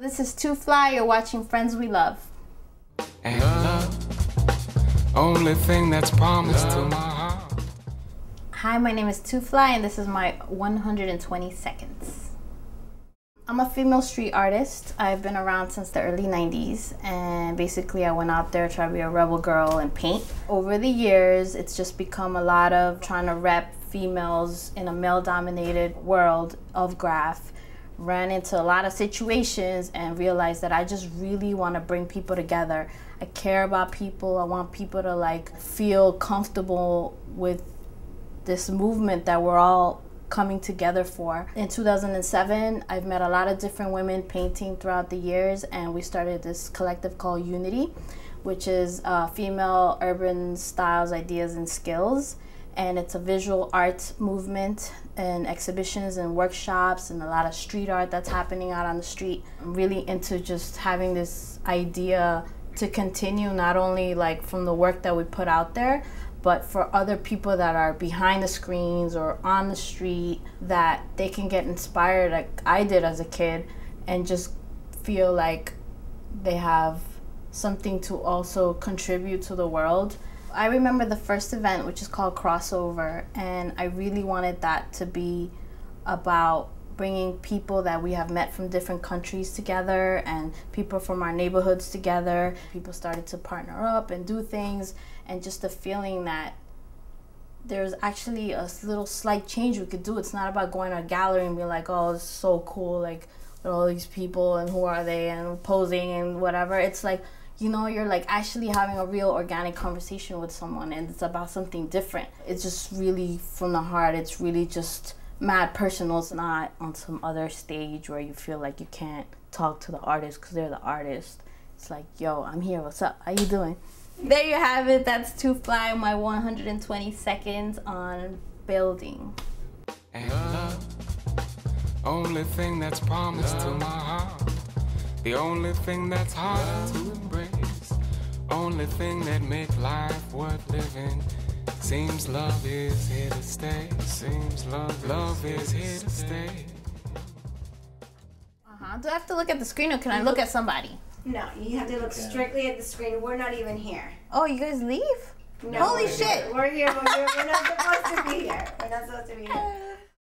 This is Toofly. You're watching Friends We Love. And love, only thing that's promised to my heart. Hi, my name is Toofly, and this is my 120 seconds. I'm a female street artist. I've been around since the early 90s, and basically, I went out there trying to be a rebel girl and paint. Over the years, it's just become a lot of trying to rep females in a male dominated world of graph ran into a lot of situations and realized that I just really want to bring people together. I care about people. I want people to like feel comfortable with this movement that we're all coming together for. In 2007, I've met a lot of different women painting throughout the years and we started this collective called Younity, which is uh, female urban styles, ideas and skills and it's a visual art movement and exhibitions and workshops and a lot of street art that's happening out on the street. I'm really into just having this idea to continue not only like from the work that we put out there, but for other people that are behind the screens or on the street that they can get inspired like I did as a kid and just feel like they have something to also contribute to the world I remember the first event, which is called Crossover, and I really wanted that to be about bringing people that we have met from different countries together and people from our neighborhoods together. People started to partner up and do things, and just the feeling that there's actually a little slight change we could do. It's not about going to a gallery and be like, oh, it's so cool, like, all these people and who are they and posing and whatever. It's like, you know you're like actually having a real organic conversation with someone and it's about something different. It's just really from the heart. It's really just mad personal. It's not on some other stage where you feel like you can't talk to the artist because they're the artist. It's like yo i'm here. What's up? How you doing? There you have it. That's Toofly my 120 seconds on building. And love, only thing that's promised to my heart. The only thing that's hard to embrace. Only thing that makes life worth living. Seems love is here to stay. Seems love, love is here to stay. uh-huh do i have to look at the screen or can i look at somebody No, you have to look strictly at the screen. We're not even here. oh you guys leave No, Holy we're shit. here. We're here, we're, we're not supposed to be here. We're not supposed to be here.